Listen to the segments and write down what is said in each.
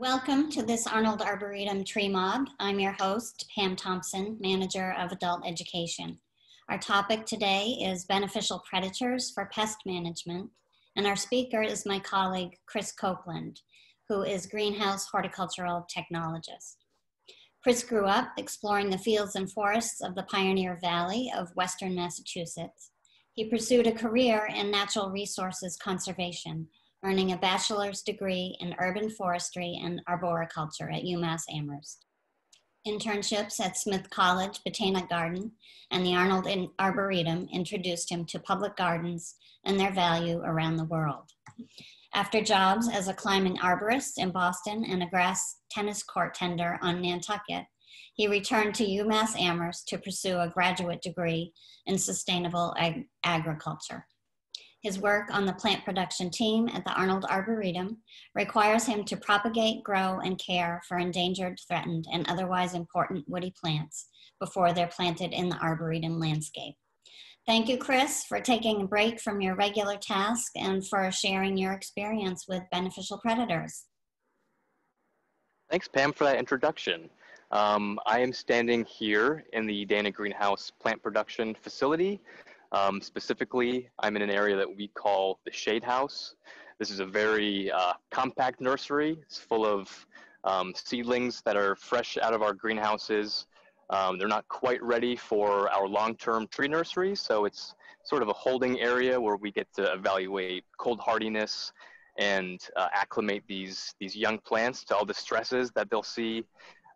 Welcome to this Arnold Arboretum Tree Mob. I'm your host, Pam Thompson, Manager of Adult Education. Our topic today is beneficial predators for pest management, and our speaker is my colleague, Chris Copeland, who is greenhouse horticultural technologist. Chris grew up exploring the fields and forests of the Pioneer Valley of Western Massachusetts. He pursued a career in natural resources conservation earning a bachelor's degree in urban forestry and arboriculture at UMass Amherst. Internships at Smith College Botanic Garden and the Arnold Arboretum introduced him to public gardens and their value around the world. After jobs as a climbing arborist in Boston and a grass tennis court tender on Nantucket, he returned to UMass Amherst to pursue a graduate degree in sustainable ag agriculture. His work on the plant production team at the Arnold Arboretum requires him to propagate, grow, and care for endangered, threatened, and otherwise important woody plants before they're planted in the Arboretum landscape. Thank you, Chris, for taking a break from your regular task and for sharing your experience with beneficial predators. Thanks, Pam, for that introduction. Um, I am standing here in the Dana Greenhouse plant production facility um, specifically, I'm in an area that we call the Shade House. This is a very uh, compact nursery. It's full of um, seedlings that are fresh out of our greenhouses. Um, they're not quite ready for our long-term tree nursery, so it's sort of a holding area where we get to evaluate cold hardiness and uh, acclimate these, these young plants to all the stresses that they'll see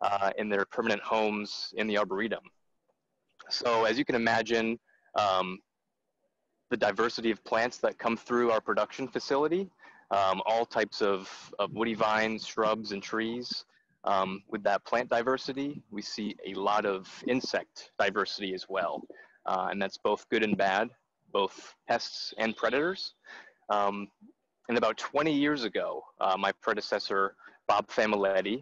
uh, in their permanent homes in the Arboretum. So as you can imagine, um, the diversity of plants that come through our production facility, um, all types of, of woody vines, shrubs, and trees. Um, with that plant diversity, we see a lot of insect diversity as well. Uh, and that's both good and bad, both pests and predators. Um, and about 20 years ago, uh, my predecessor, Bob Familetti,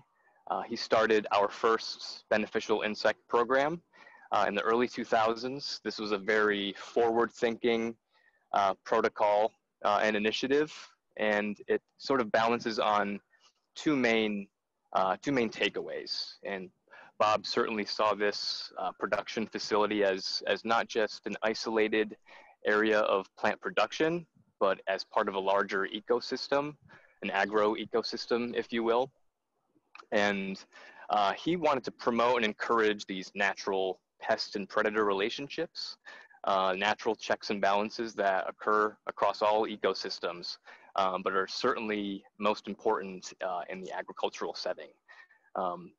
uh, he started our first beneficial insect program uh, in the early 2000s. This was a very forward-thinking uh, protocol uh, and initiative, and it sort of balances on two main uh, two main takeaways. And Bob certainly saw this uh, production facility as as not just an isolated area of plant production, but as part of a larger ecosystem, an agro ecosystem, if you will. And uh, he wanted to promote and encourage these natural pest and predator relationships, uh, natural checks and balances that occur across all ecosystems, um, but are certainly most important uh, in the agricultural setting. Um,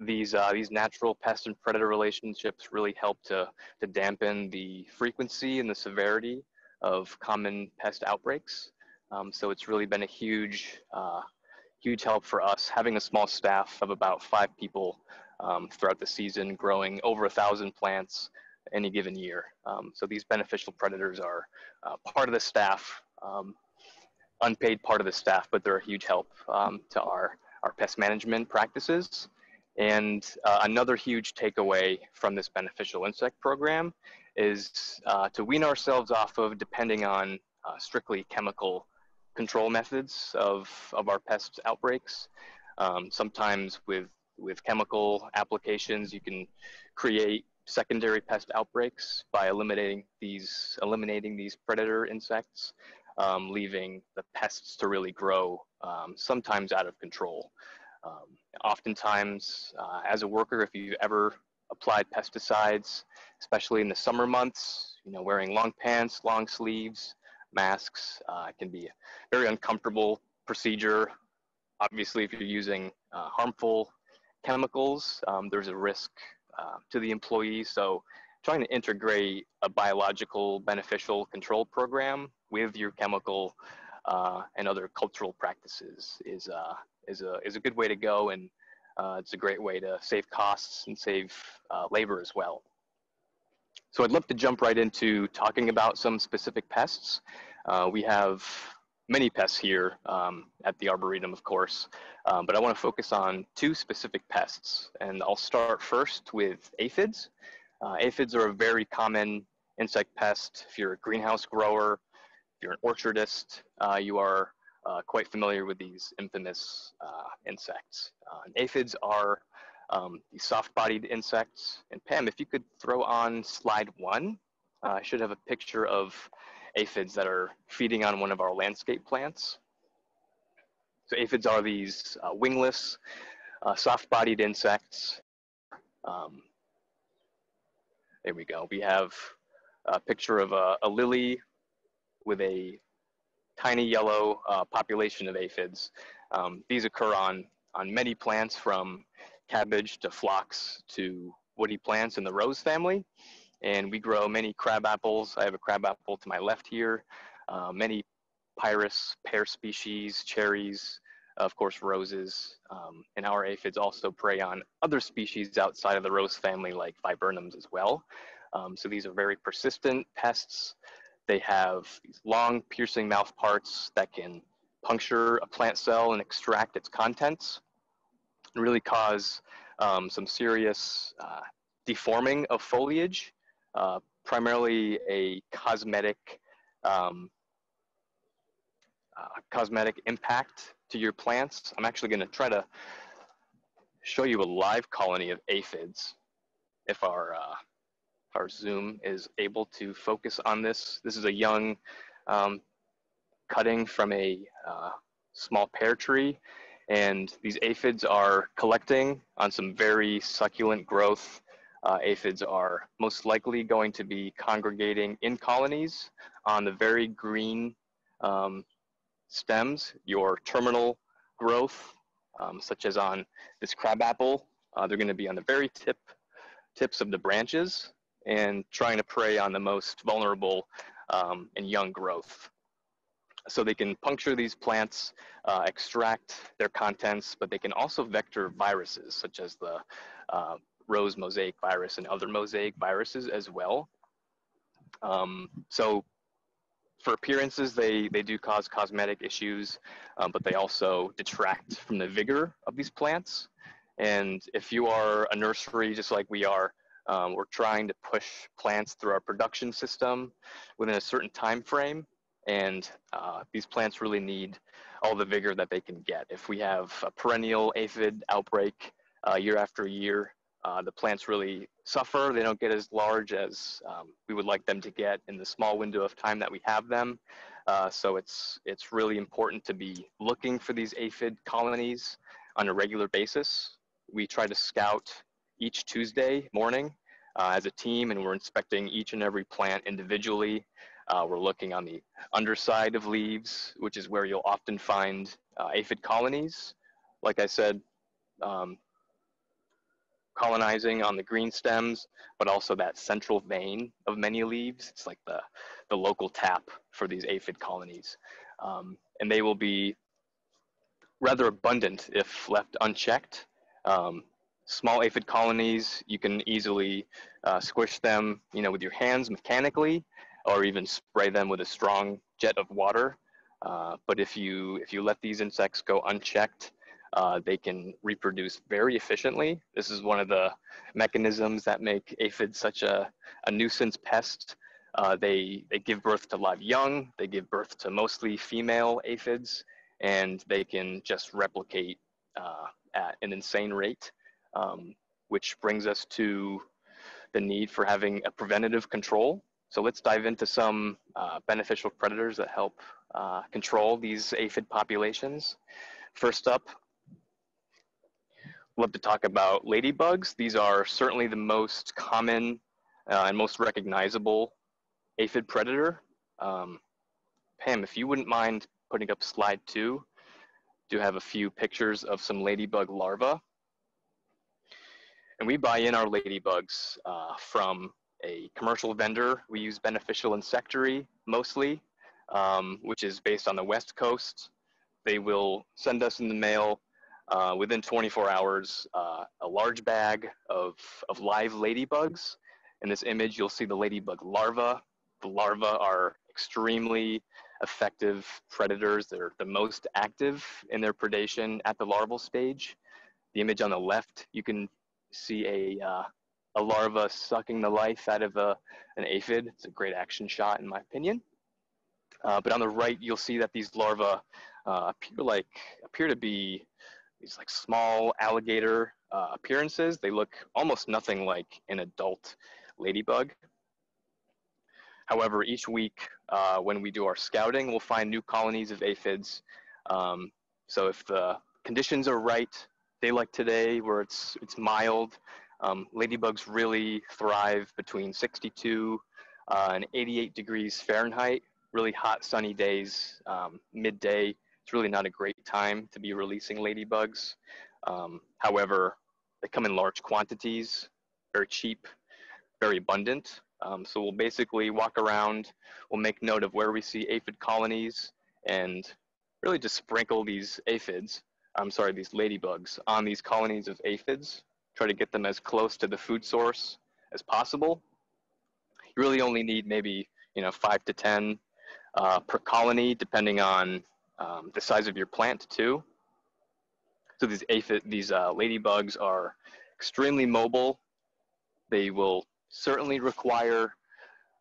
these, uh, these natural pest and predator relationships really help to, to dampen the frequency and the severity of common pest outbreaks. Um, so it's really been a huge, uh, huge help for us having a small staff of about five people um, throughout the season, growing over a thousand plants any given year. Um, so these beneficial predators are uh, part of the staff, um, unpaid part of the staff, but they're a huge help um, to our, our pest management practices. And uh, another huge takeaway from this beneficial insect program is uh, to wean ourselves off of depending on uh, strictly chemical control methods of, of our pest outbreaks. Um, sometimes with with chemical applications, you can create secondary pest outbreaks by eliminating these eliminating these predator insects, um, leaving the pests to really grow, um, sometimes out of control. Um, oftentimes, uh, as a worker, if you've ever applied pesticides, especially in the summer months, you know, wearing long pants, long sleeves, masks uh, can be a very uncomfortable procedure. Obviously, if you're using uh, harmful chemicals, um, there's a risk uh, to the employee. So trying to integrate a biological beneficial control program with your chemical uh, and other cultural practices is, uh, is, a, is a good way to go. And uh, it's a great way to save costs and save uh, labor as well. So I'd love to jump right into talking about some specific pests. we have many pests here um, at the Arboretum, of course, um, but I want to focus on two specific pests. And I'll start first with aphids. Uh, aphids are a very common insect pest. If you're a greenhouse grower, if you're an orchardist, uh, you are uh, quite familiar with these infamous uh, insects. Uh, aphids are um, these soft-bodied insects. And Pam, if you could throw on slide one, uh, I should have a picture of aphids that are feeding on one of our landscape plants. So aphids are these uh, wingless, uh, soft-bodied insects. Um, there we go. We have a picture of a, a lily with a tiny yellow uh, population of aphids. Um, these occur on, on many plants from cabbage to phlox to woody plants in the rose family. And we grow many crab apples. I have a crab apple to my left here, uh, many pyrus, pear species, cherries, of course, roses. Um, and our aphids also prey on other species outside of the rose family like viburnums as well. Um, so these are very persistent pests. They have these long piercing mouth parts that can puncture a plant cell and extract its contents and really cause um, some serious uh, deforming of foliage, uh, primarily a cosmetic um, uh, cosmetic impact to your plants. I'm actually going to try to show you a live colony of aphids if our uh, our Zoom is able to focus on this. This is a young um, cutting from a uh, small pear tree and these aphids are collecting on some very succulent growth. Uh, aphids are most likely going to be congregating in colonies on the very green um, stems, your terminal growth, um, such as on this crabapple. Uh, they're going to be on the very tip tips of the branches and trying to prey on the most vulnerable um, and young growth so they can puncture these plants, uh, extract their contents, but they can also vector viruses such as the uh, rose mosaic virus and other mosaic viruses as well. Um, so for appearances, they, they do cause cosmetic issues, um, but they also detract from the vigor of these plants. And if you are a nursery, just like we are, um, we're trying to push plants through our production system within a certain time frame and uh, these plants really need all the vigor that they can get. If we have a perennial aphid outbreak uh, year after year, uh, the plants really suffer. They don't get as large as um, we would like them to get in the small window of time that we have them. Uh, so it's, it's really important to be looking for these aphid colonies on a regular basis. We try to scout each Tuesday morning uh, as a team and we're inspecting each and every plant individually uh, we're looking on the underside of leaves, which is where you'll often find uh, aphid colonies. Like I said, um, colonizing on the green stems, but also that central vein of many leaves. It's like the, the local tap for these aphid colonies. Um, and they will be rather abundant if left unchecked. Um, small aphid colonies, you can easily uh, squish them, you know, with your hands mechanically, or even spray them with a strong jet of water. Uh, but if you, if you let these insects go unchecked, uh, they can reproduce very efficiently. This is one of the mechanisms that make aphids such a, a nuisance pest. Uh, they, they give birth to live young, they give birth to mostly female aphids, and they can just replicate uh, at an insane rate, um, which brings us to the need for having a preventative control so let's dive into some uh, beneficial predators that help uh, control these aphid populations. First up, love to talk about ladybugs. These are certainly the most common uh, and most recognizable aphid predator. Um, Pam, if you wouldn't mind putting up slide two, do have a few pictures of some ladybug larvae. And we buy in our ladybugs uh, from a commercial vendor. We use Beneficial Insectary mostly, um, which is based on the West Coast. They will send us in the mail uh, within 24 hours uh, a large bag of, of live ladybugs. In this image, you'll see the ladybug larva. The larvae are extremely effective predators. They're the most active in their predation at the larval stage. The image on the left, you can see a, uh, a larva sucking the life out of a, an aphid. It's a great action shot in my opinion. Uh, but on the right, you'll see that these larvae uh, appear like appear to be these like small alligator uh, appearances. They look almost nothing like an adult ladybug. However, each week uh, when we do our scouting, we'll find new colonies of aphids. Um, so if the conditions are right, day like today where it's, it's mild, um, ladybugs really thrive between 62 uh, and 88 degrees Fahrenheit. Really hot sunny days, um, midday. It's really not a great time to be releasing ladybugs. Um, however, they come in large quantities, very cheap, very abundant. Um, so we'll basically walk around, we'll make note of where we see aphid colonies and really just sprinkle these aphids, I'm sorry, these ladybugs on these colonies of aphids, try to get them as close to the food source as possible. You really only need maybe, you know, five to 10 uh, per colony, depending on um, the size of your plant too. So these aphid, these uh, ladybugs are extremely mobile. They will certainly require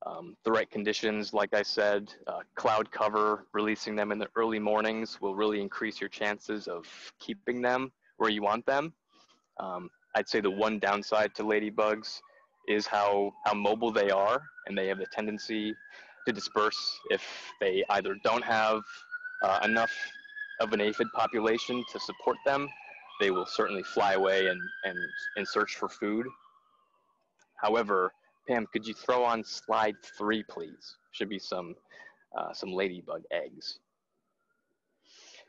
um, the right conditions. Like I said, uh, cloud cover, releasing them in the early mornings will really increase your chances of keeping them where you want them. Um, I'd say the one downside to ladybugs is how, how mobile they are, and they have the tendency to disperse if they either don't have uh, enough of an aphid population to support them. They will certainly fly away and, and, and search for food. However, Pam, could you throw on slide three, please? Should be some, uh, some ladybug eggs.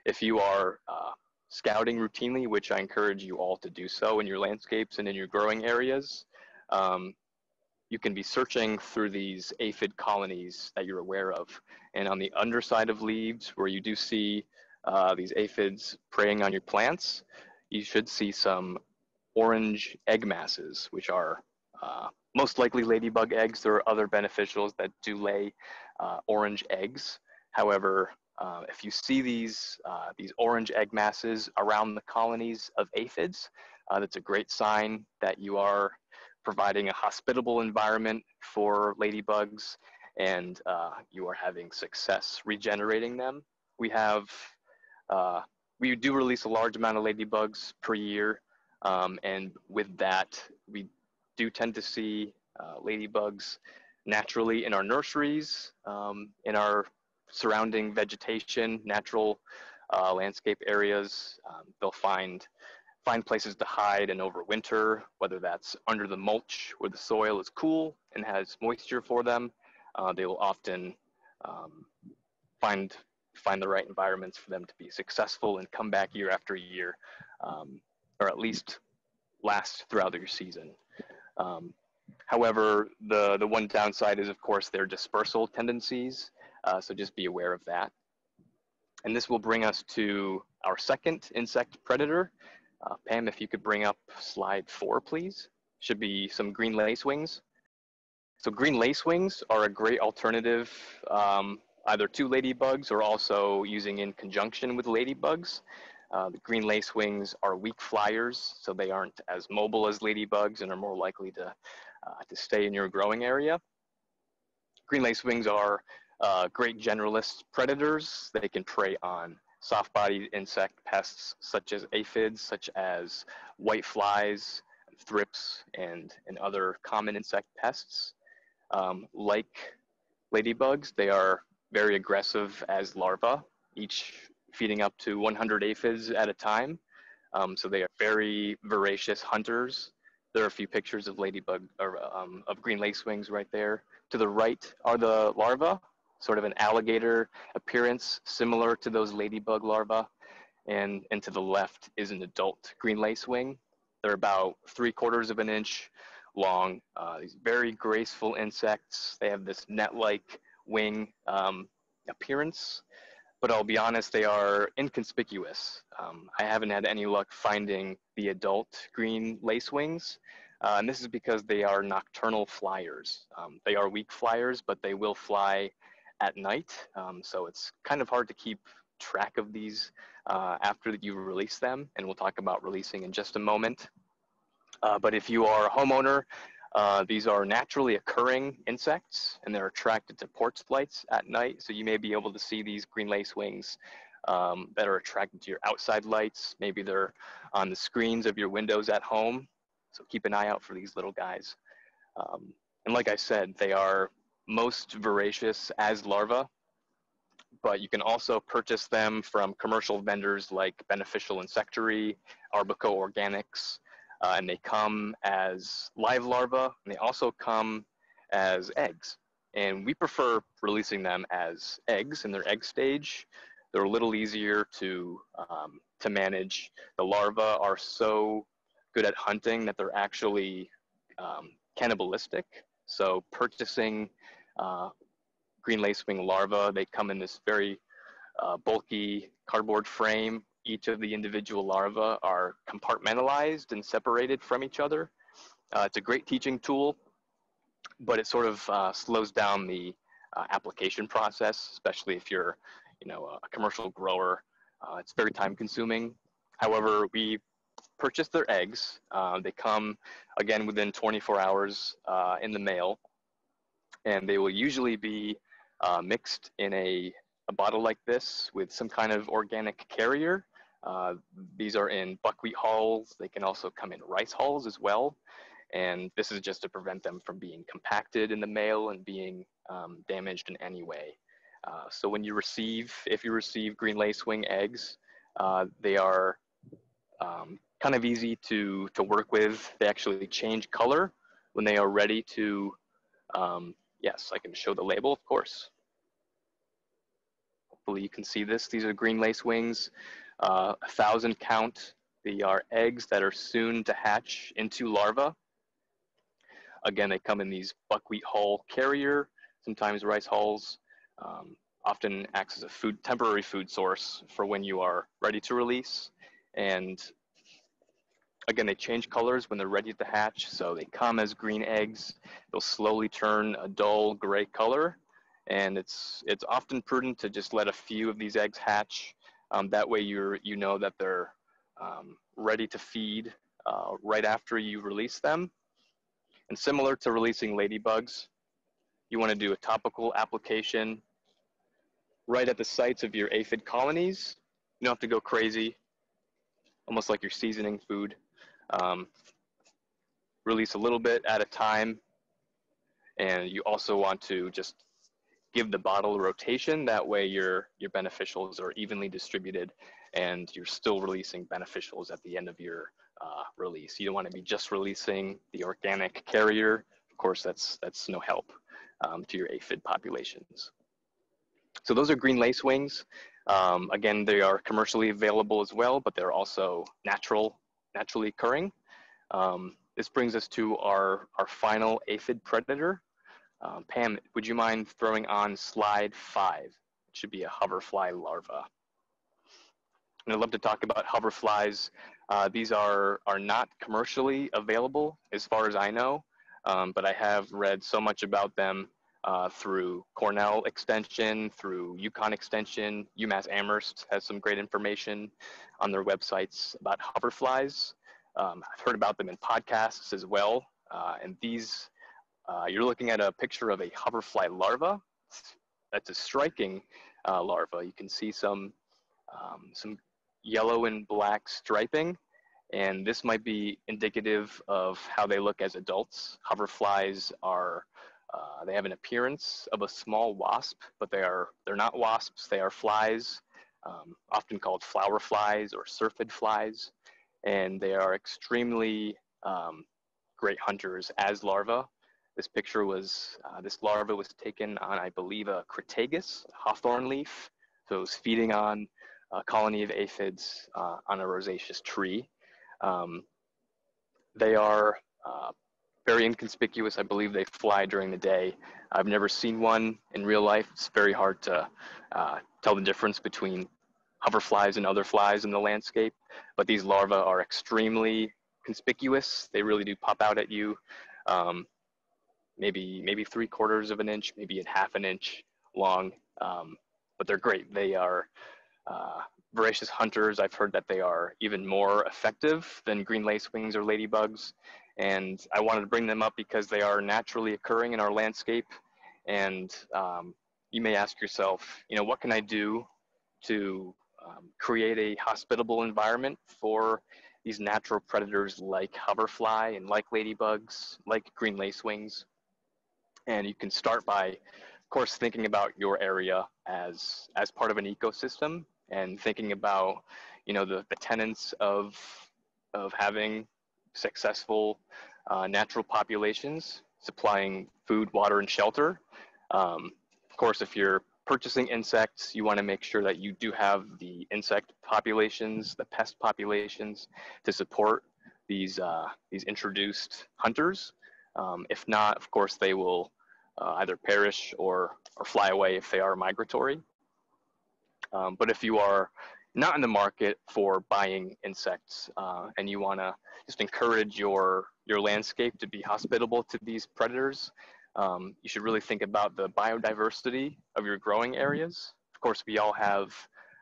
If you are uh, scouting routinely, which I encourage you all to do so in your landscapes and in your growing areas, um, you can be searching through these aphid colonies that you're aware of. And on the underside of leaves, where you do see uh, these aphids preying on your plants, you should see some orange egg masses, which are uh, most likely ladybug eggs. There are other beneficials that do lay uh, orange eggs. However, uh, if you see these, uh, these orange egg masses around the colonies of aphids, uh, that's a great sign that you are providing a hospitable environment for ladybugs and uh, you are having success regenerating them. We have, we do release a large amount of ladybugs per year. Um, and with that, we do tend to see uh, ladybugs naturally in our nurseries, um, in our surrounding vegetation, natural uh, landscape areas. Um, they'll find find places to hide and overwinter, whether that's under the mulch where the soil is cool and has moisture for them. Uh, they will often um, find find the right environments for them to be successful and come back year after year, um, or at least last throughout their season. Um, however, the, the one downside is, of course, their dispersal tendencies. Uh, so just be aware of that. And this will bring us to our second insect predator. Uh, Pam, if you could bring up slide four, please. Should be some green lacewings. So green lacewings are a great alternative um, either to ladybugs or also using in conjunction with ladybugs. Uh, the green lacewings are weak flyers, so they aren't as mobile as ladybugs and are more likely to, uh, to stay in your growing area. Green lacewings are uh, great generalist predators. They can prey on soft-bodied insect pests such as aphids, such as white flies, thrips, and, and other common insect pests. Um, like ladybugs, they are very aggressive as larvae. Each feeding up to 100 aphids at a time. Um, so they are very voracious hunters. There are a few pictures of ladybug or um, of green lacewings right there. To the right are the larvae, sort of an alligator appearance, similar to those ladybug larvae. And, and to the left is an adult green lacewing. They're about three quarters of an inch long. Uh, these very graceful insects. They have this net-like wing um, appearance but I'll be honest, they are inconspicuous. Um, I haven't had any luck finding the adult green lacewings, uh, and this is because they are nocturnal flyers. Um, they are weak flyers, but they will fly at night, um, so it's kind of hard to keep track of these uh, after you release them, and we'll talk about releasing in just a moment. Uh, but if you are a homeowner uh, these are naturally occurring insects and they're attracted to porch lights at night. So you may be able to see these green lacewings um, that are attracted to your outside lights. Maybe they're on the screens of your windows at home. So keep an eye out for these little guys. Um, and like I said, they are most voracious as larvae, but you can also purchase them from commercial vendors like Beneficial Insectary, Arbico Organics, uh, and they come as live larvae, and they also come as eggs. And we prefer releasing them as eggs in their egg stage. They're a little easier to, um, to manage. The larvae are so good at hunting that they're actually um, cannibalistic. So purchasing uh, green lacewing larvae, they come in this very uh, bulky cardboard frame. Each of the individual larvae are compartmentalized and separated from each other. Uh, it's a great teaching tool, but it sort of uh, slows down the uh, application process, especially if you're, you know, a commercial grower. Uh, it's very time consuming. However, we purchase their eggs. Uh, they come again within 24 hours uh, in the mail, and they will usually be uh, mixed in a, a, bottle like this with some kind of organic carrier. Uh, these are in buckwheat hulls. They can also come in rice hulls as well. And this is just to prevent them from being compacted in the mail and being um, damaged in any way. Uh, so when you receive, if you receive green lacewing eggs, uh, they are um, kind of easy to, to work with. They actually change color when they are ready to, um, yes, I can show the label, of course. Hopefully you can see this. These are green lacewings, uh, a thousand count. They are eggs that are soon to hatch into larvae. Again, they come in these buckwheat hull carrier, sometimes rice hulls. Um, often acts as a food, temporary food source for when you are ready to release. And Again, they change colors when they're ready to hatch. So they come as green eggs. They'll slowly turn a dull gray color. And it's, it's often prudent to just let a few of these eggs hatch. Um, that way you're, you know that they're um, ready to feed uh, right after you release them. And similar to releasing ladybugs, you want to do a topical application right at the sites of your aphid colonies. You don't have to go crazy, almost like you're seasoning food. Um, release a little bit at a time. And you also want to just give the bottle a rotation. That way your, your beneficials are evenly distributed and you're still releasing beneficials at the end of your uh, release. You don't want to be just releasing the organic carrier. Of course, that's, that's no help um, to your aphid populations. So those are green lacewings. Um, again, they are commercially available as well, but they're also natural naturally occurring. Um, this brings us to our, our final aphid predator. Um, Pam, would you mind throwing on slide five? It should be a hoverfly larva. And I'd love to talk about hoverflies. Uh, these are, are not commercially available as far as I know, um, but I have read so much about them uh, through Cornell Extension, through UConn Extension, UMass Amherst has some great information on their websites about hoverflies. Um, I've heard about them in podcasts as well. Uh, and these, uh, you're looking at a picture of a hoverfly larva. That's a striking uh, larva. You can see some, um, some yellow and black striping. And this might be indicative of how they look as adults. Hoverflies are uh, they have an appearance of a small wasp, but they are they're not wasps. They are flies, um, often called flower flies or syrphid flies, and they are extremely um, great hunters as larvae. This picture was uh, this larva was taken on, I believe, a crataegus, hawthorn leaf. So it was feeding on a colony of aphids uh, on a rosaceous tree. Um, they are uh, very inconspicuous. I believe they fly during the day. I've never seen one in real life. It's very hard to uh, tell the difference between hoverflies and other flies in the landscape, but these larvae are extremely conspicuous. They really do pop out at you. Um, maybe maybe three quarters of an inch, maybe a half an inch long, um, but they're great. They are uh, voracious hunters. I've heard that they are even more effective than green lacewings or ladybugs. And I wanted to bring them up because they are naturally occurring in our landscape. And um, you may ask yourself, you know, what can I do to um, create a hospitable environment for these natural predators like hoverfly and like ladybugs, like green lacewings. And you can start by, of course, thinking about your area as, as part of an ecosystem and thinking about, you know, the, the tenets of, of having successful uh, natural populations, supplying food, water, and shelter. Um, of course, if you're purchasing insects, you want to make sure that you do have the insect populations, the pest populations to support these, uh, these introduced hunters. Um, if not, of course, they will uh, either perish or, or fly away if they are migratory. Um, but if you are not in the market for buying insects uh, and you want to just encourage your, your landscape to be hospitable to these predators, um, you should really think about the biodiversity of your growing areas. Of course, we all have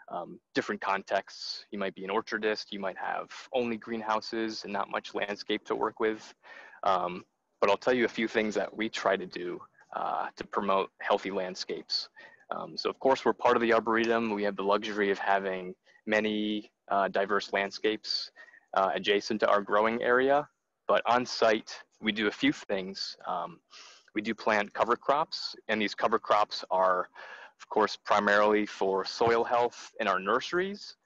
um, different contexts. You might be an orchardist, you might have only greenhouses and not much landscape to work with. Um, but I'll tell you a few things that we try to do uh, to promote healthy landscapes. Um, so of course, we're part of the Arboretum. We have the luxury of having many uh, diverse landscapes uh, adjacent to our growing area. But on site, we do a few things. Um, we do plant cover crops, and these cover crops are, of course, primarily for soil health in our nurseries.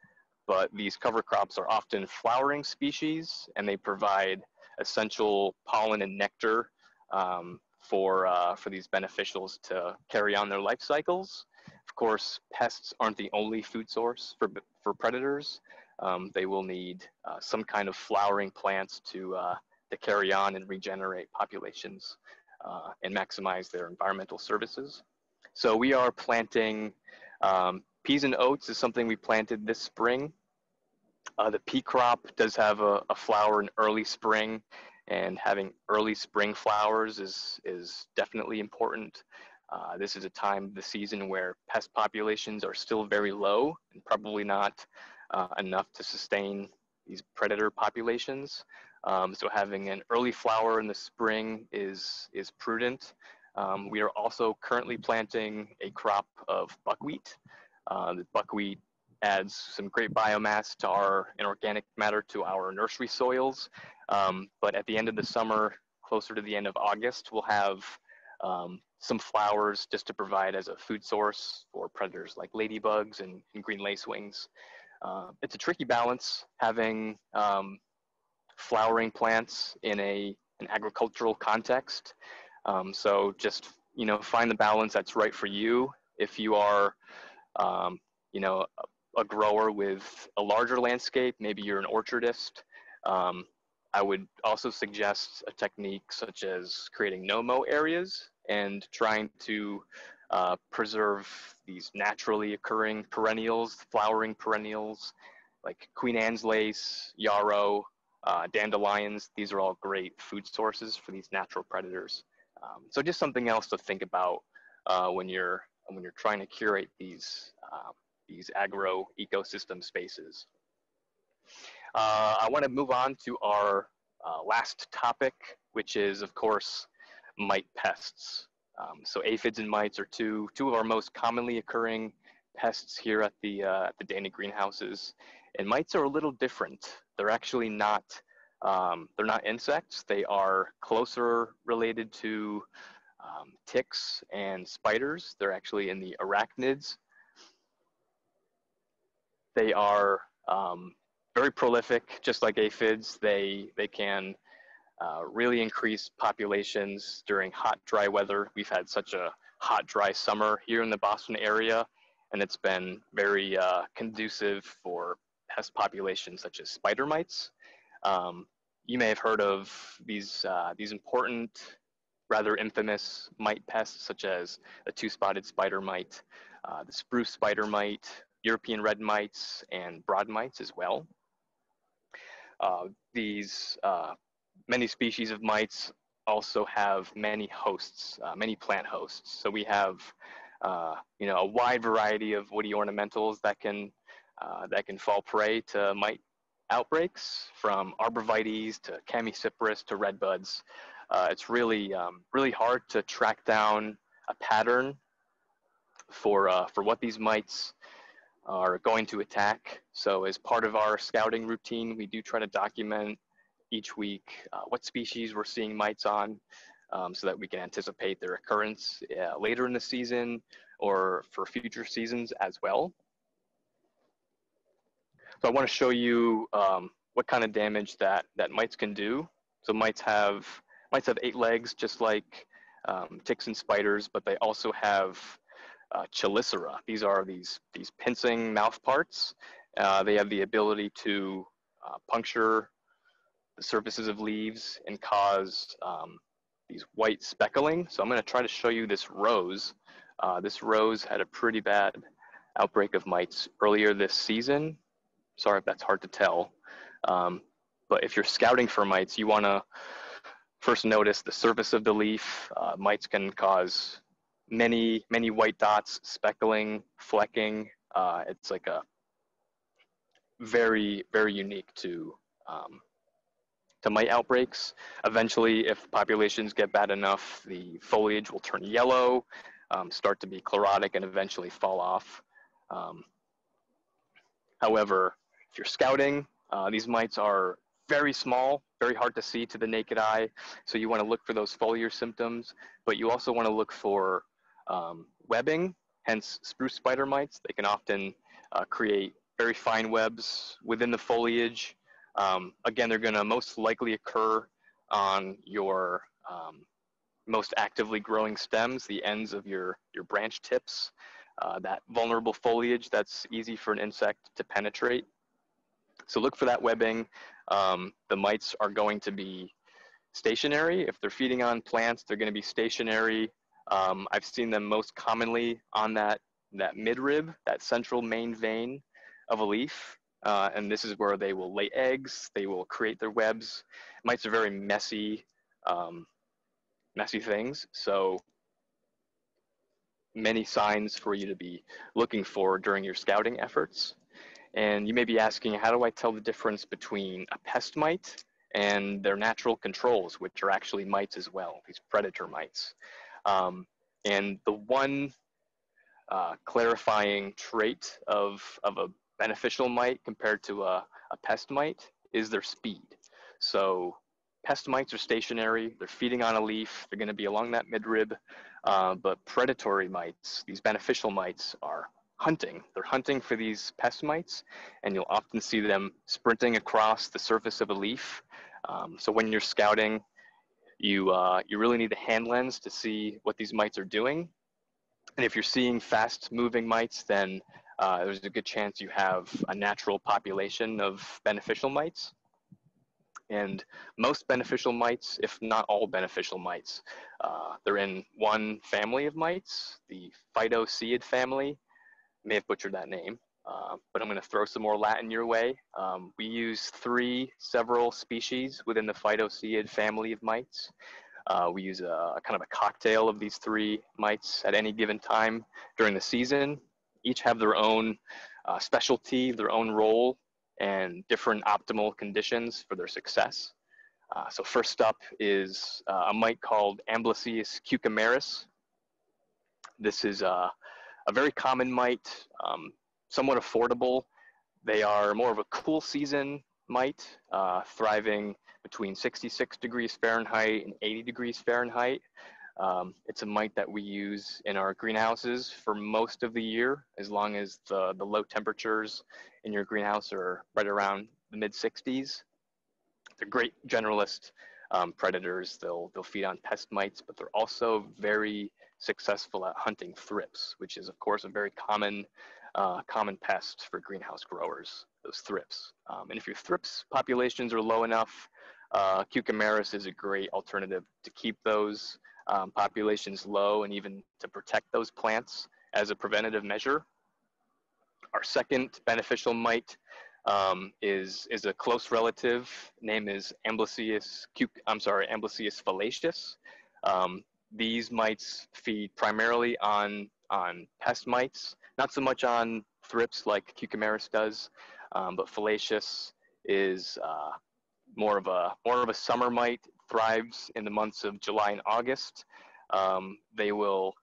But these cover crops are often flowering species, and they provide essential pollen and nectar um, for, uh, for these beneficials to carry on their life cycles. Of course, pests aren't the only food source for, for predators. Um, they will need uh, some kind of flowering plants to, uh, to carry on and regenerate populations uh, and maximize their environmental services. So we are planting um, peas and oats is something we planted this spring. Uh, the pea crop does have a, a flower in early spring and having early spring flowers is, is definitely important. Uh, this is a time of the season where pest populations are still very low and probably not uh, enough to sustain these predator populations. Um, so having an early flower in the spring is, is prudent. Um, we are also currently planting a crop of buckwheat. Uh, the buckwheat adds some great biomass to our inorganic matter to our nursery soils. Um, but at the end of the summer, closer to the end of August, we'll have um, some flowers just to provide as a food source for predators like ladybugs and, and green lacewings. Uh, it's a tricky balance having um, flowering plants in a an agricultural context. Um, so just you know find the balance that's right for you. If you are um, you know a, a, grower with a larger landscape, maybe you're an orchardist. Um, I would also suggest a technique such as creating no-mow areas and trying to uh, preserve these naturally occurring perennials, flowering perennials, like Queen Anne's lace, yarrow, uh, dandelions. These are all great food sources for these natural predators. Um, so just something else to think about uh, when you're when you're trying to curate these uh, these agro ecosystem spaces. Uh, I want to move on to our uh, last topic, which is of course mite pests. Um, so aphids and mites are two two of our most commonly occurring pests here at the uh, at the Dana greenhouses. And mites are a little different. They're actually not, um, they're not insects. They are closer related to um, ticks and spiders. They're actually in the arachnids. They are um, very prolific, just like aphids. They, they can uh, really increase populations during hot, dry weather. We've had such a hot, dry summer here in the Boston area, and it's been very uh, conducive for pest populations such as spider mites. Um, you may have heard of these, uh, these important, rather infamous mite pests such as the two-spotted spider mite, uh, the spruce spider mite, European red mites, and broad mites as well. Uh, these many species of mites also have many hosts, uh, many plant hosts. So we have, uh, you know, a wide variety of woody ornamentals that can uh, that can fall prey to mite outbreaks from arborvitaes to chamaecyparis to redbuds. Uh, it's really, um, really hard to track down a pattern for, uh, for what these mites are going to attack. So as part of our scouting routine, we do try to document each week uh, what species we're seeing mites on um, so that we can anticipate their occurrence uh, later in the season or for future seasons as well. So I want to show you um, what kind of damage that, that mites can do. So mites have, mites have eight legs, just like um, ticks and spiders, but they also have uh, chelicera. These are these, these pincing mouth parts. Uh, they have the ability to uh, puncture surfaces of leaves and cause um, these white speckling. So I'm going to try to show you this rose. Uh, this rose had a pretty bad outbreak of mites earlier this season. Sorry if that's hard to tell. Um, but if you're scouting for mites, you want to first notice the surface of the leaf. Uh, mites can cause many, many white dots, speckling, flecking. Uh, it's like a very, very unique to um, to mite outbreaks. Eventually, if populations get bad enough, the foliage will turn yellow, um, start to be chlorotic, and eventually fall off. Um, however, if you're scouting, uh, these mites are very small, very hard to see to the naked eye. So you want to look for those foliar symptoms, but you also want to look for um, webbing, hence spruce spider mites. They can often uh, create very fine webs within the foliage um, again, they're going to most likely occur on your um, most actively growing stems, the ends of your, your branch tips, uh, that vulnerable foliage that's easy for an insect to penetrate. So look for that webbing. Um, the mites are going to be stationary. If they're feeding on plants, they're going to be stationary. Um, I've seen them most commonly on that, that midrib, that central main vein of a leaf. Uh, and this is where they will lay eggs, they will create their webs. Mites are very messy, um, messy things. So many signs for you to be looking for during your scouting efforts. And you may be asking, how do I tell the difference between a pest mite and their natural controls, which are actually mites as well, these predator mites. Um, and the one uh, clarifying trait of, of a beneficial mite compared to a, a pest mite is their speed. So pest mites are stationary, they're feeding on a leaf, they're gonna be along that midrib, uh, but predatory mites, these beneficial mites are hunting. They're hunting for these pest mites, and you'll often see them sprinting across the surface of a leaf. Um, so when you're scouting, you, uh, you really need the hand lens to see what these mites are doing. And if you're seeing fast moving mites, then uh, there's a good chance you have a natural population of beneficial mites. And most beneficial mites, if not all beneficial mites, uh, they're in one family of mites, the Phytoseiid family. May have butchered that name, uh, but I'm going to throw some more Latin your way. Um, we use three several species within the Phytoseiid family of mites. Uh, we use a, kind of a cocktail of these three mites at any given time during the season each have their own uh, specialty, their own role, and different optimal conditions for their success. Uh, so first up is uh, a mite called Amblyseius cucumeris. This is a very common mite, um, somewhat affordable. They are more of a cool season mite, uh, thriving between 66 degrees Fahrenheit and 80 degrees Fahrenheit. Um, it's a mite that we use in our greenhouses for most of the year, as long as the, the low temperatures in your greenhouse are right around the mid 60s. They're great generalist um, predators. They'll, they'll feed on pest mites, but they're also very successful at hunting thrips, which is of course a very common, uh, common pest for greenhouse growers, those thrips. Um, and if your thrips populations are low enough, uh, Cucumeris is a great alternative to keep those um, populations low and even to protect those plants as a preventative measure. Our second beneficial mite um, is, is a close relative. Name is Amblyseius, I'm sorry, Amblyseius fallacis. Um, these mites feed primarily on, on pest mites, not so much on thrips like Cucumeris does, um, but fallacis is uh, more of a more of a summer mite thrives in the months of July and August. Um, they will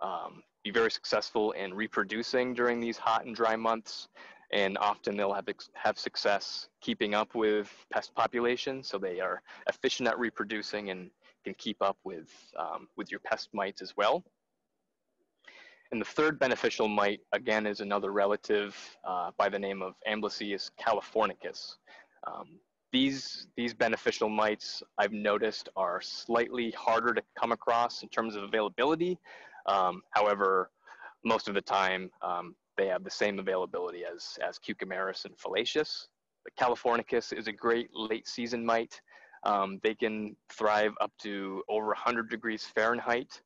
um, be very successful in reproducing during these hot and dry months. And often they'll have, have success keeping up with pest populations. So they are efficient at reproducing and can keep up with, um, with your pest mites as well. And the third beneficial mite, again, is another relative uh, by the name of Amblyseius californicus. Um, these, these beneficial mites I've noticed are slightly harder to come across in terms of availability. Um, however, most of the time um, they have the same availability as, as Cucumeris and Fallacis. The Californicus is a great late season mite. Um, they can thrive up to over 100 degrees Fahrenheit.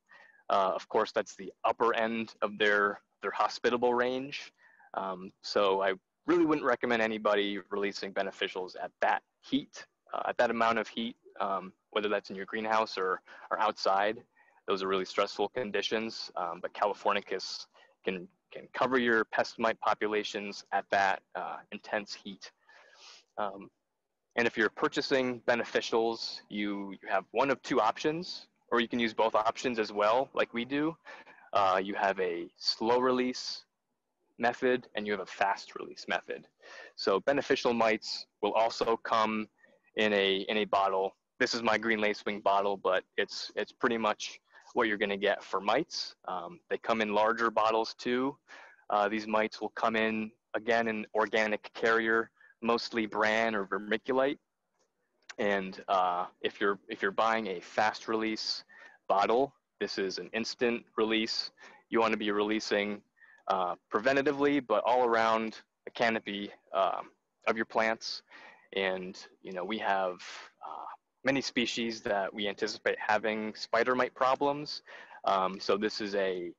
Uh, of course, that's the upper end of their, their hospitable range. Um, so I really wouldn't recommend anybody releasing beneficials at that heat, uh, at that amount of heat, um, whether that's in your greenhouse or, or outside. Those are really stressful conditions, um, but Californicus can, can cover your pest mite populations at that uh, intense heat. Um, and if you're purchasing beneficials, you, you have one of two options, or you can use both options as well, like we do. Uh, you have a slow release method and you have a fast release method. So beneficial mites will also come in a in a bottle. This is my green lacewing bottle, but it's it's pretty much what you're going to get for mites. Um, they come in larger bottles too. Uh, these mites will come in again in organic carrier, mostly bran or vermiculite. And uh, if you're if you're buying a fast release bottle, this is an instant release. You want to be releasing uh, preventatively, but all around the canopy um, of your plants. And, you know, we have uh, many species that we anticipate having spider mite problems. Um, so this is a,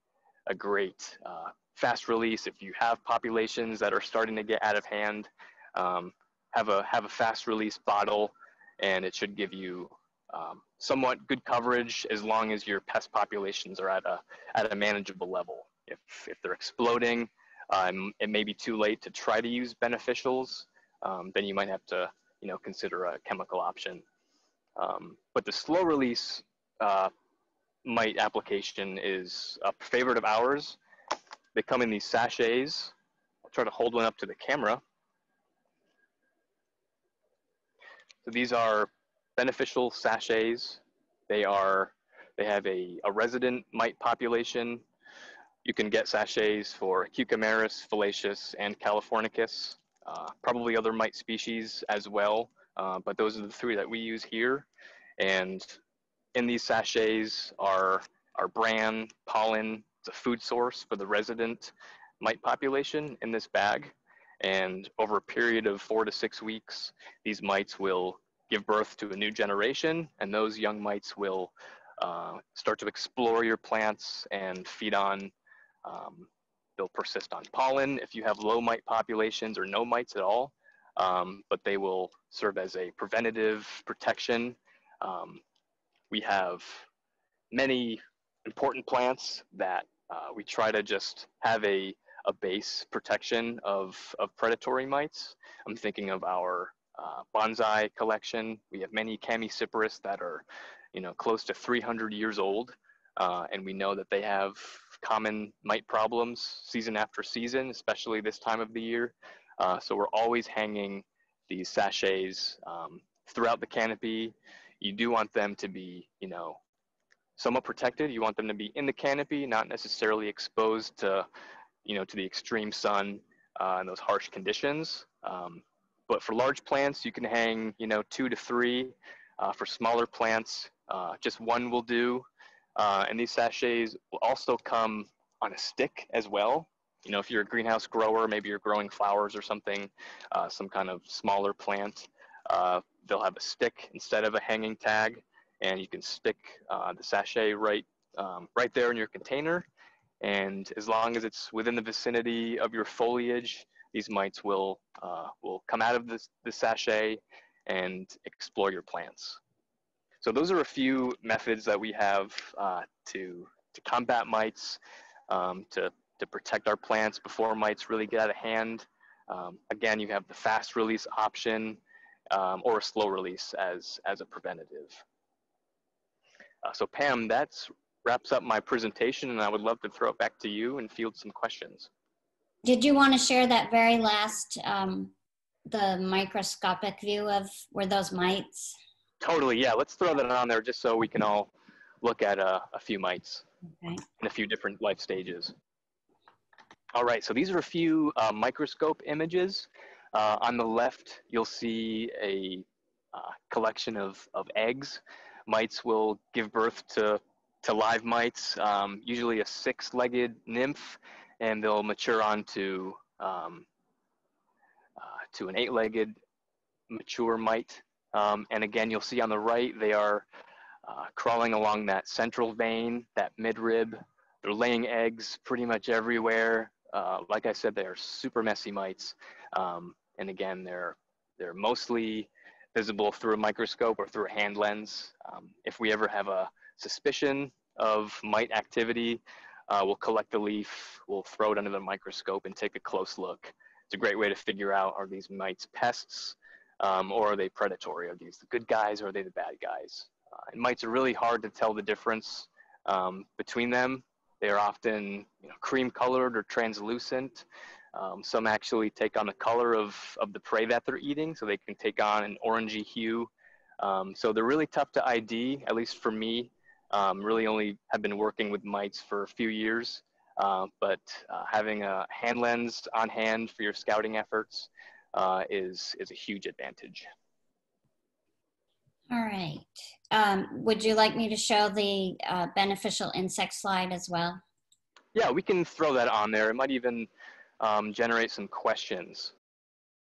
a great uh, fast release. If you have populations that are starting to get out of hand, um, have, a, have a fast release bottle and it should give you um, somewhat good coverage as long as your pest populations are at a, at a manageable level. If, if they're exploding, um, it may be too late to try to use beneficials. Um, then you might have to, you know, consider a chemical option. Um, but the slow release uh, mite application is a favorite of ours. They come in these sachets. I'll try to hold one up to the camera. So these are beneficial sachets. They are, they have a, a resident mite population you can get sachets for Cucumeris, Fallacis, and Californicus, uh, probably other mite species as well, uh, but those are the three that we use here. And in these sachets are, are bran, pollen, it's a food source for the resident mite population in this bag. And over a period of four to six weeks, these mites will give birth to a new generation, and those young mites will uh, start to explore your plants and feed on um, they'll persist on pollen if you have low mite populations or no mites at all, um, but they will serve as a preventative protection. Um, we have many important plants that uh, we try to just have a, a base protection of, of predatory mites. I'm thinking of our uh, bonsai collection. We have many Chamaecyparis that are, you know, close to 300 years old. Uh, and we know that they have common mite problems season after season, especially this time of the year. Uh, so we're always hanging these sachets um, throughout the canopy. You do want them to be, you know, somewhat protected. You want them to be in the canopy, not necessarily exposed to, you know, to the extreme sun uh, and those harsh conditions. Um, but for large plants, you can hang, you know, two to three. Uh, for smaller plants, uh, just one will do. Uh, and these sachets will also come on a stick as well. You know, if you're a greenhouse grower, maybe you're growing flowers or something, uh, some kind of smaller plant, uh, they'll have a stick instead of a hanging tag, and you can stick uh, the sachet right, um, right there in your container. And as long as it's within the vicinity of your foliage, these mites will, uh, will come out of this, the sachet and explore your plants. So those are a few methods that we have uh, to, to combat mites, um, to, to protect our plants before mites really get out of hand. Um, again, you have the fast release option um, or a slow release as, as a preventative. Uh, so Pam, that's wraps up my presentation and I would love to throw it back to you and field some questions. Did you want to share that very last, um, the microscopic view of were those mites? Totally, yeah. Let's throw that on there just so we can all look at uh, a few mites Okay. in a few different life stages. All right, so these are a few uh, microscope images. Uh, on the left, you'll see a uh, collection of, of eggs. Mites will give birth to, to live mites, um, usually a six-legged nymph, and they'll mature onto um, uh, to an eight-legged mature mite. Um, and again, you'll see on the right, they are uh, crawling along that central vein, that midrib. They're laying eggs pretty much everywhere. Uh, like I said, they are super messy mites. Um, and again, they're, they're mostly visible through a microscope or through a hand lens. Um, if we ever have a suspicion of mite activity, uh, we'll collect the leaf, we'll throw it under the microscope and take a close look. It's a great way to figure out are these mites pests um, or are they predatory? Are these the good guys or are they the bad guys? Uh, and mites are really hard to tell the difference um, between them. They are often you know, cream colored or translucent. Um, some actually take on the color of, of the prey that they're eating, so they can take on an orangey hue. Um, so they're really tough to ID, at least for me. Um, really only have been working with mites for a few years, uh, but uh, having a hand lens on hand for your scouting efforts uh, is, is a huge advantage. All right. Um, would you like me to show the uh, beneficial insect slide as well? Yeah, we can throw that on there. It might even um, generate some questions.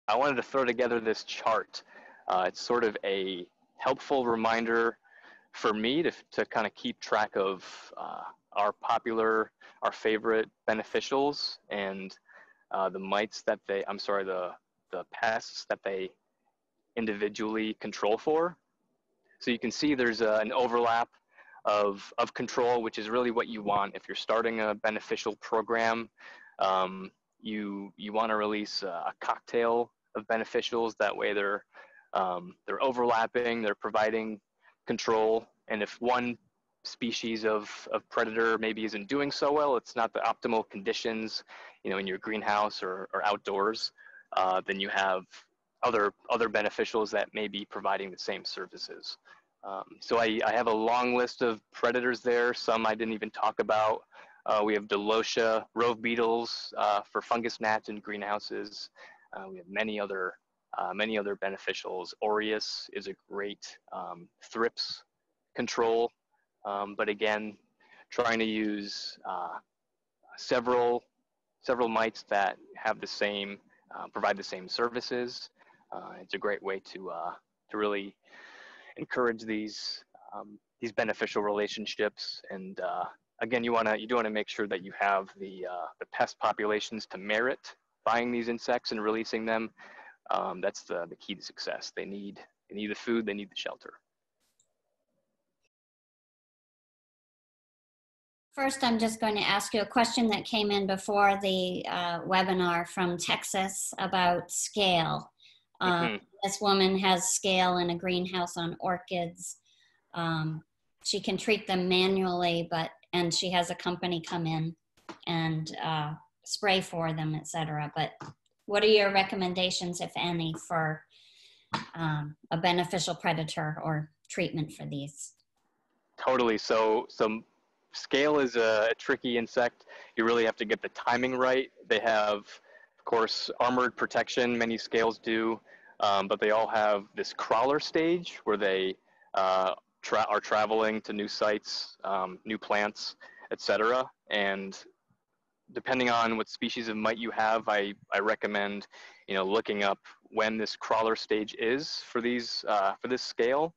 I wanted to throw together this chart. Uh, it's sort of a helpful reminder for me to, to kind of keep track of uh, our popular, our favorite beneficials and uh, the mites that they, I'm sorry, the, the pests that they individually control for. So you can see there's a, an overlap of, of control, which is really what you want. If you're starting a beneficial program, um, you, you want to release a, cocktail of beneficials. That way they're, um, they're overlapping, they're providing control. And if one species of, of predator maybe isn't doing so well, it's not the optimal conditions, you know, in your greenhouse or, or outdoors, uh, then you have other other beneficials that may be providing the same services. Um, so I, I, have a long list of predators there. Some I didn't even talk about. Uh, we have Dalotia, rove beetles uh, for fungus gnats in greenhouses. Uh, we have many other uh, many other beneficials. Orius is a great um, thrips control, um, but again, trying to use uh, several several mites that have the same uh, provide the same services. Uh, it's a great way to uh, to really encourage these um, these beneficial relationships. And uh, again, you wanna you do wanna make sure that you have the uh, the pest populations to merit buying these insects and releasing them. Um, that's the the key to success. They need they need the food, they need the shelter. First, I'm just going to ask you a question that came in before the uh, webinar from Texas about scale. Um, mm-hmm. This woman has scale in a greenhouse on orchids. Um, she can treat them manually, but and she has a company come in and uh, spray for them, etc. But what are your recommendations, if any, for um, a beneficial predator or treatment for these? Totally. So, so scale is a, a tricky insect. You really have to get the timing right. They have, of course, armored protection. Many scales do um, but they all have this crawler stage where they uh, tra- are traveling to new sites, um, new plants, etc. And depending on what species of mite you have, I, I recommend you know looking up when this crawler stage is for these uh, for this scale.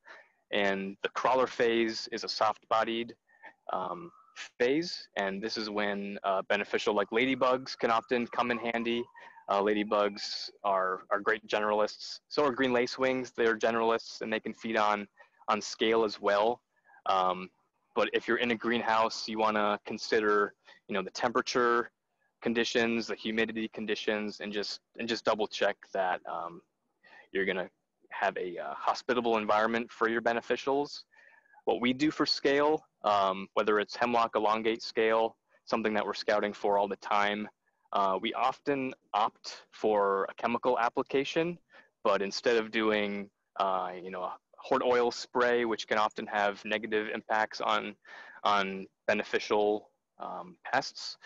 And the crawler phase is a soft-bodied um, phase, and this is when uh, beneficial like ladybugs can often come in handy. Uh, ladybugs are, are great generalists. So are green lacewings. They're generalists and they can feed on, on scale as well. Um, but if you're in a greenhouse, you want to consider, you know, the temperature conditions, the humidity conditions, and just and just double check that um, you're going to have a uh, hospitable environment for your beneficials. What we do for scale, um, whether it's hemlock elongate scale, something that we're scouting for all the time. Uh, we often opt for a chemical application, but instead of doing, uh, you know, a hort oil spray, which can often have negative impacts on, on beneficial um, pests,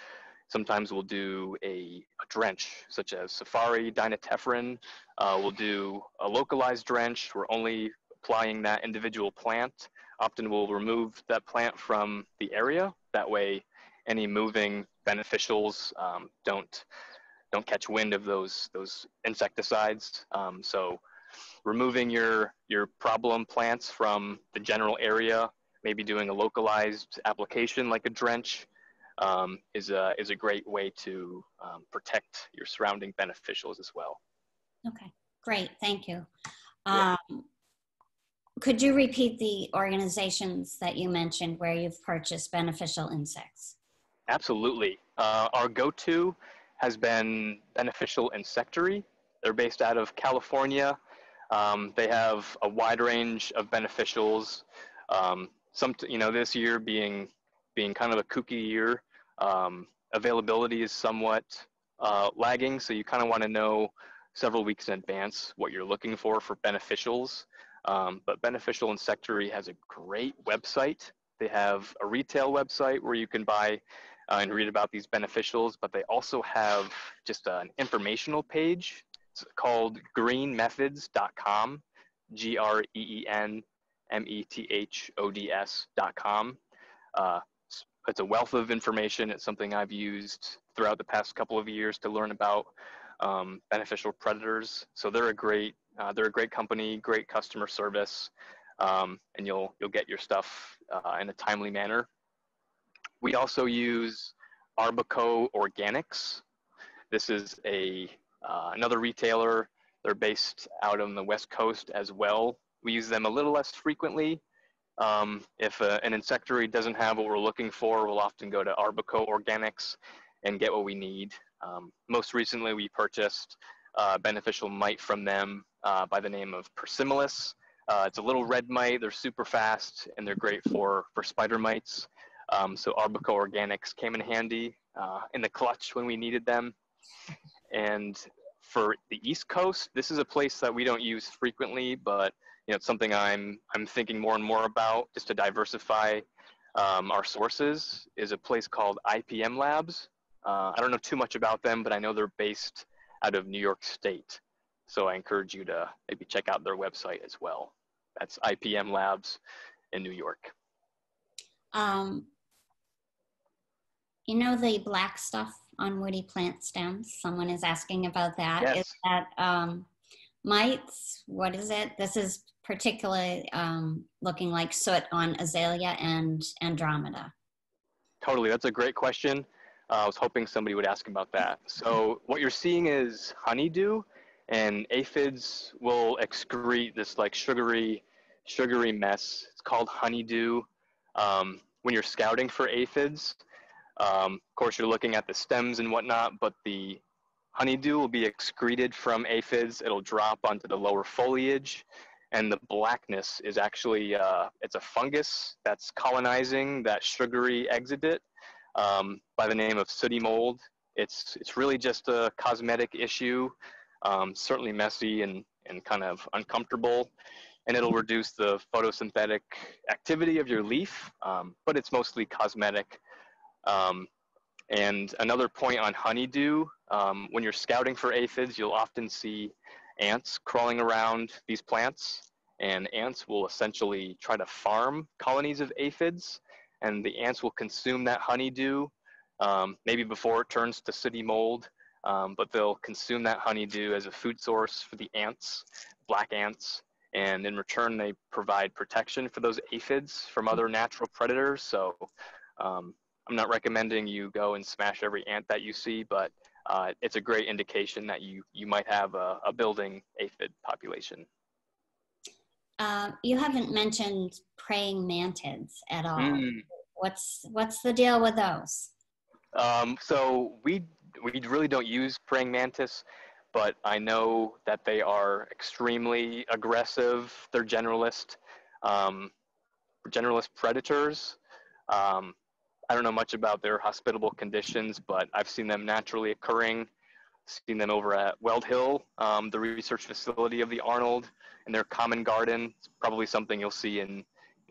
sometimes we'll do a, a, drench, such as Safari, Dinotefuran. Uh, we'll do a localized drench. We're only applying that individual plant. Often we'll remove that plant from the area. That way any moving beneficials um, don't don't catch wind of those those insecticides. Um, so removing your your problem plants from the general area, maybe doing a localized application like a drench, um, is a is a great way to um, protect your surrounding beneficials as well. Okay, great, thank you. Yeah. Could you repeat the organizations that you mentioned where you've purchased beneficial insects? Absolutely. Uh, our go-to has been Beneficial Insectary. They're based out of California. Um, they have a wide range of beneficials. Um, some, you know, this year being being kind of a kooky year, um, availability is somewhat uh, lagging. So you kind of want to know several weeks in advance what you're looking for for beneficials. Um, but Beneficial Insectary has a great website. They have a retail website where you can buy uh, and read about these beneficials, but they also have just an informational page. It's called greenmethods.com, G R E E N M E T H O D S.com. Uh, it's a wealth of information. It's something I've used throughout the past couple of years to learn about um, beneficial predators. So they're a great uh, they're a great company, great customer service, um, and you'll you'll get your stuff uh, in a timely manner. We also use Arbico Organics. This is a uh, another retailer. They're based out on the West Coast as well. We use them a little less frequently. Um, if a, uh, an insectary doesn't have what we're looking for, we'll often go to Arbico Organics and get what we need. Um, most recently, we purchased uh, beneficial mite from them uh, by the name of Persimilis. Uh, it's a little red mite. They're super fast and they're great for, for spider mites. Um, so Arbico Organics came in handy uh, in the clutch when we needed them. And for the East Coast, this is a place that we don't use frequently, but you know, it's something I'm I'm thinking more and more about just to diversify um, our sources. Is a place called IPM Labs. Uh, I don't know too much about them, but I know they're based out of New York State. So I encourage you to maybe check out their website as well. That's IPM Labs in New York. Um, you know the black stuff on woody plant stems? Someone is asking about that. Yes. Is that um, mites? What is it? This is particularly um, looking like soot on azalea and andromeda. Totally, that's a great question. Uh, I was hoping somebody would ask about that. So what you're seeing is honeydew, and aphids will excrete this like sugary, sugary mess. It's called honeydew. Um, when you're scouting for aphids, um, of course, you're looking at the stems and whatnot, but the honeydew will be excreted from aphids. It'll drop onto the lower foliage, and the blackness is actually uh, it's a fungus that's colonizing that sugary exudate um, by the name of sooty mold. It's it's really just a cosmetic issue, um, certainly messy and and kind of uncomfortable, and it'll reduce the photosynthetic activity of your leaf, um, but it's mostly cosmetic. Um, and another point on honeydew, um, when you're scouting for aphids, you'll often see ants crawling around these plants, and ants will essentially try to farm colonies of aphids, and the ants will consume that honeydew, um, maybe before it turns to sooty mold, um, but they'll consume that honeydew as a food source for the ants, black ants, and in return they provide protection for those aphids from other natural predators. So um, I'm not recommending you go and smash every ant that you see, but uh, it's a great indication that you, you might have a, a building aphid population. Uh, you haven't mentioned praying mantids at all. Mm. What's what's the deal with those? Um, so we we really don't use praying mantis, but I know that they are extremely aggressive. They're generalist. Um, generalist predators. Um, I don't know much about their hospitable conditions, but I've seen them naturally occurring. Seen them over at Weld Hill, um, the research facility of the Arnold, and their common garden. It's probably something you'll see in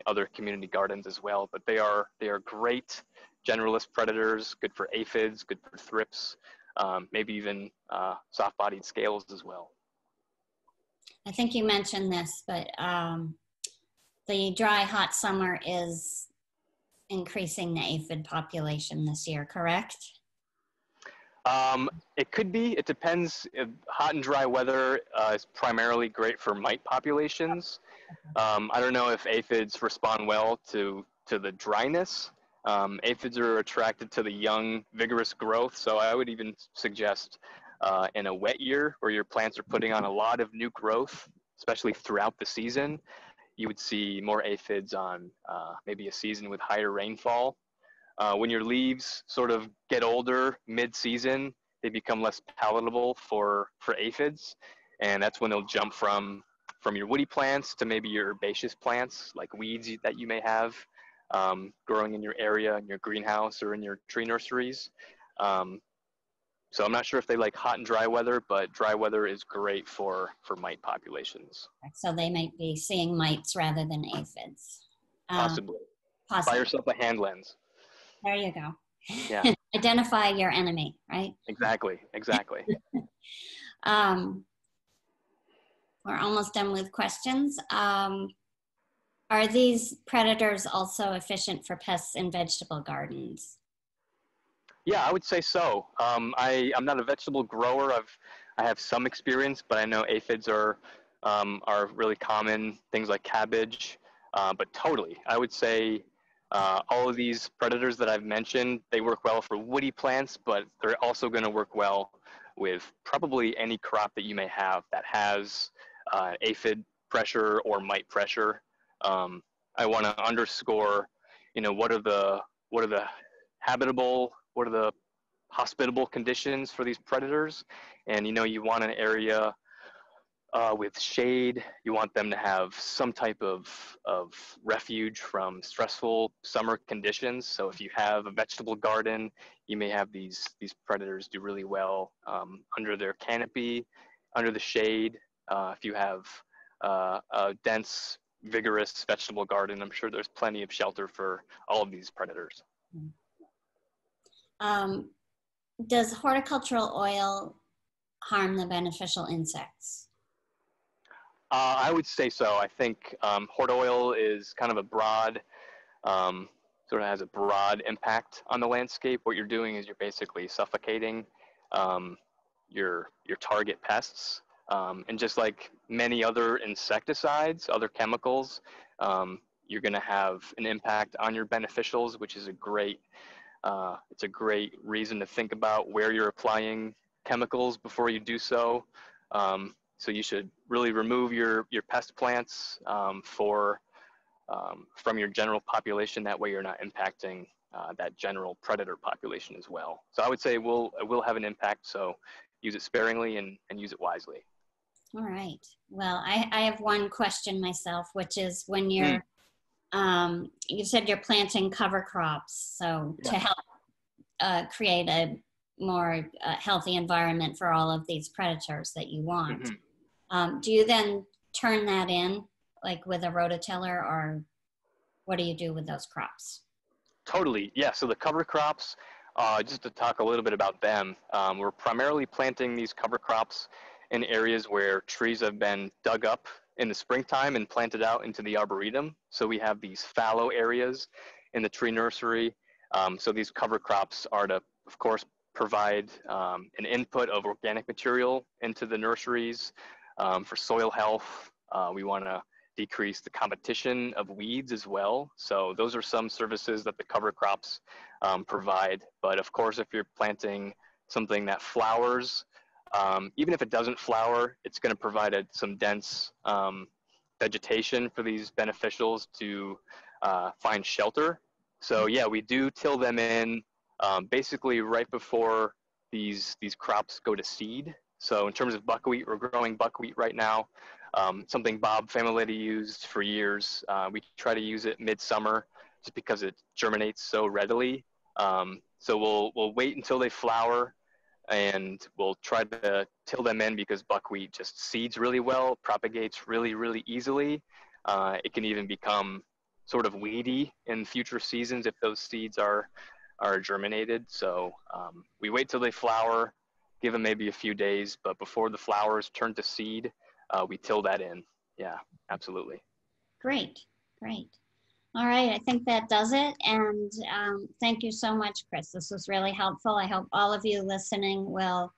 other community gardens as well. But they are they are great generalist predators, good for aphids, good for thrips, um, maybe even uh, soft-bodied scales as well. I think you mentioned this, but um, the dry, hot summer is increasing the aphid population this year, correct? Um, it could be. It depends. Hot and dry weather uh, is primarily great for mite populations. Um, I don't know if aphids respond well to to the dryness. Um, aphids are attracted to the young, vigorous growth. So I would even suggest uh, in a wet year where your plants are putting on a lot of new growth, especially throughout the season, you would see more aphids on uh, maybe a season with higher rainfall. Uh, when your leaves sort of get older mid-season, they become less palatable for, for aphids. And that's when they'll jump from, from your woody plants to maybe your herbaceous plants, like weeds that you may have um, growing in your area, in your greenhouse, or in your tree nurseries. Um, so I'm not sure if they like hot and dry weather, but dry weather is great for, for mite populations. So they might be seeing mites rather than aphids. Um, possibly. possibly. Buy yourself a hand lens. There you go. Yeah. Identify your enemy, right? Exactly, exactly. um, we're almost done with questions. Um, are these predators also efficient for pests in vegetable gardens? Yeah, I would say so. Um, I, I'm not a vegetable grower. I've, I have some experience, but I know aphids are, um, are really common, things like cabbage, uh, but totally. I would say uh, all of these predators that I've mentioned, they work well for woody plants, but they're also going to work well with probably any crop that you may have that has uh, aphid pressure or mite pressure. Um, I want to underscore, you know, what are the what are the habitable, what are the hospitable conditions for these predators, and you know, you want an area uh, with shade. You want them to have some type of of refuge from stressful summer conditions. So if you have a vegetable garden, you may have these these predators do really well um, under their canopy, under the shade. Uh, if you have uh, a dense vigorous vegetable garden, I'm sure there's plenty of shelter for all of these predators. Um, does horticultural oil harm the beneficial insects? Uh, I would say so. I think um, hort oil is kind of a broad, um, sort of has a broad impact on the landscape. What you're doing is you're basically suffocating um, your your target pests. Um, and just like many other insecticides, other chemicals, um, you're going to have an impact on your beneficials, which is a great, uh, it's a great reason to think about where you're applying chemicals before you do so. Um, so you should really remove your, your pest plants um, for, um, from your general population. That way you're not impacting uh, that general predator population as well. So I would say we'll, it will have an impact. So use it sparingly and, and use it wisely. All right. Well, I, I have one question myself, which is when you're, mm. um, you said you're planting cover crops, so yeah. to help uh, create a more uh, healthy environment for all of these predators that you want. Mm-hmm. Um, do you then turn that in, like with a rototiller, or what do you do with those crops? Totally. Yeah. So the cover crops, uh, just to talk a little bit about them, um, we're primarily planting these cover crops in areas where trees have been dug up in the springtime and planted out into the arboretum. So we have these fallow areas in the tree nursery. Um, so these cover crops are to, of course, provide um, an input of organic material into the nurseries um, for soil health. Uh, we want to decrease the competition of weeds as well. So those are some services that the cover crops um, provide. But of course, if you're planting something that flowers, um, even if it doesn't flower, it's going to provide a, some dense um, vegetation for these beneficials to uh, find shelter. So yeah, we do till them in um, basically right before these these crops go to seed. So in terms of buckwheat, we're growing buckwheat right now. um, something Bob Familetti used for years. Uh, we try to use it midsummer just because it germinates so readily. Um, so we'll, we'll wait until they flower and we'll try to till them in because buckwheat just seeds really well, propagates really, really easily. Uh, it can even become sort of weedy in future seasons if those seeds are, are germinated. So um, we wait till they flower, give them maybe a few days, but before the flowers turn to seed, uh, we till that in. Yeah, absolutely. Great, great. All right, I think that does it. And um, thank you so much, Chris. This was really helpful. I hope all of you listening will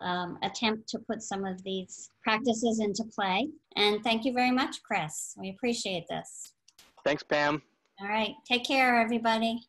um, attempt to put some of these practices into play. And thank you very much, Chris. We appreciate this. Thanks, Pam. All right, take care, everybody.